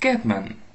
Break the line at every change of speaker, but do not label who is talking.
Gottman